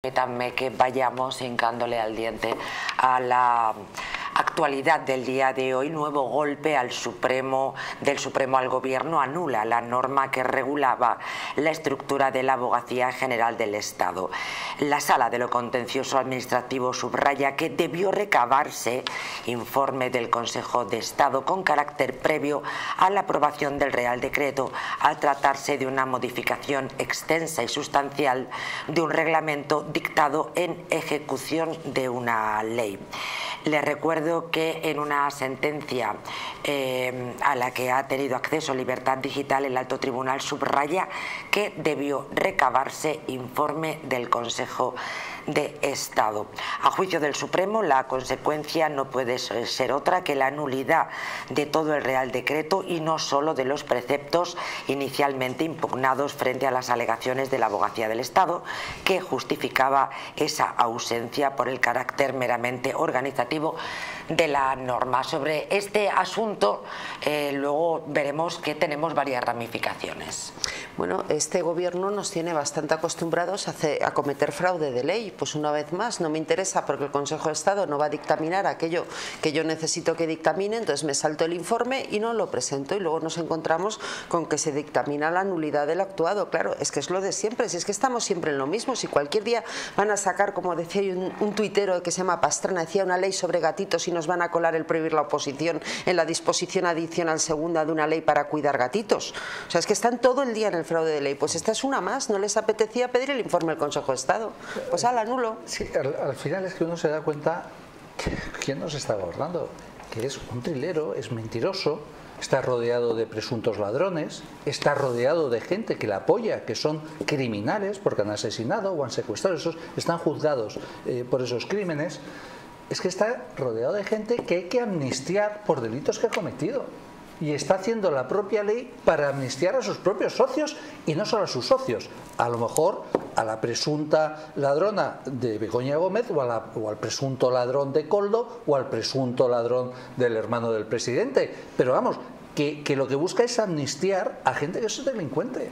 Permítanme que vayamos hincándole al diente a la actualidad del día de hoy, nuevo golpe al Supremo, del Supremo al Gobierno anula la norma que regulaba la estructura de la Abogacía General del Estado. La Sala de lo Contencioso Administrativo subraya que debió recabarse informe del Consejo de Estado con carácter previo a la aprobación del Real Decreto al tratarse de una modificación extensa y sustancial de un reglamento dictado en ejecución de una ley. Les recuerdo que en una sentencia eh, a la que ha tenido acceso Libertad Digital, el alto tribunal subraya que debió recabarse informe del Consejo de Estado. A juicio del Supremo, la consecuencia no puede ser otra que la nulidad de todo el Real Decreto y no solo de los preceptos inicialmente impugnados frente a las alegaciones de la Abogacía del Estado, que justificaba esa ausencia por el carácter meramente organizativo de la norma. Sobre este asunto, eh, luego veremos que tenemos varias ramificaciones. Bueno, este gobierno nos tiene bastante acostumbrados a, a, cometer fraude de ley. Pues una vez más, no me interesa porque el Consejo de Estado no va a dictaminar aquello que yo necesito que dictamine, entonces me salto el informe y no lo presento y luego nos encontramos con que se dictamina la nulidad del actuado. Claro, es que es lo de siempre, si es que estamos siempre en lo mismo, si cualquier día van a sacar, como decía un, un tuitero que se llama Pastrana, decía una ley sobre gatitos y nos van a colar el prohibir la oposición en la disposición adicional segunda de una ley para cuidar gatitos. O sea, es que están todo el día en el fraude de ley. Pues esta es una más, no les apetecía pedir el informe del Consejo de Estado. Pues al anulo. Sí, al, final es que uno se da cuenta quién nos está gobernando, que es un trilero, es mentiroso, está rodeado de presuntos ladrones, está rodeado de gente que la apoya, que son criminales porque han asesinado o han secuestrado, esos están juzgados eh, por esos crímenes. Es que está rodeado de gente que hay que amnistiar por delitos que ha cometido y está haciendo la propia ley para amnistiar a sus propios socios y no solo a sus socios, a lo mejor a la presunta ladrona de Begoña Gómez o, al presunto ladrón de Coldo o al presunto ladrón del hermano del presidente. Pero vamos, que, que, lo que busca es amnistiar a gente que es delincuente.